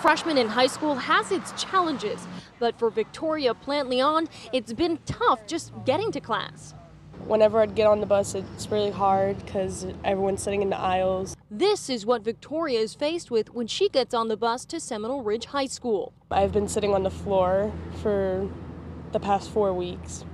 Freshman in high school has its challenges, but for Victoria Plant Leon, it's been tough just getting to class. Whenever I'd get on the bus, it's really hard because everyone's sitting in the aisles. This is what Victoria is faced with when she gets on the bus to Seminole Ridge High School. I've been sitting on the floor for the past four weeks,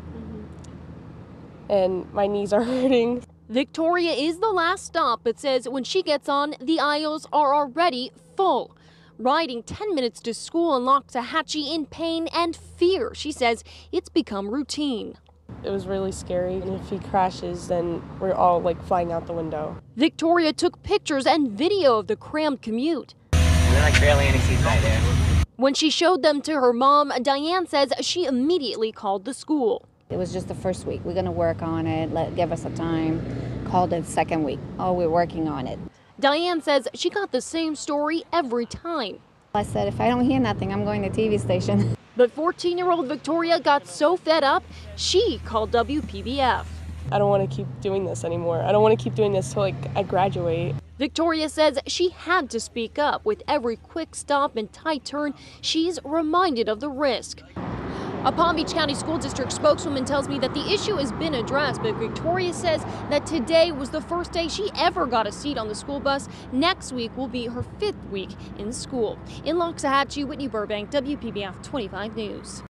and my knees are hurting. Victoria is the last stop, but says when she gets on, the aisles are already full. Riding 10 minutes to school in Loxahatchee in pain and fear. She says it's become routine. It was really scary, and if he crashes, then we're all like flying out the window. Victoria took pictures and video of the crammed commute. There's like barely any seats right there. When she showed them to her mom, Diane says she immediately called the school. It was just the first week. We're going to work on it. Let give us a time. Called it second week. Oh, we're working on it. Diane says she got the same story every time. I said, if I don't hear nothing, I'm going to TV station. But 14 year old Victoria got so fed up, she called WPBF. I don't want to keep doing this anymore. I don't want to keep doing this till like I graduate. Victoria says she had to speak up. With every quick stop and tight turn, she's reminded of the risk. A Palm Beach County School District spokeswoman tells me that the issue has been addressed, but Victoria says that today was the first day she ever got a seat on the school bus. Next week will be her fifth week in school. In Loxahatchee, Whitney Burbank, WPBF 25 News.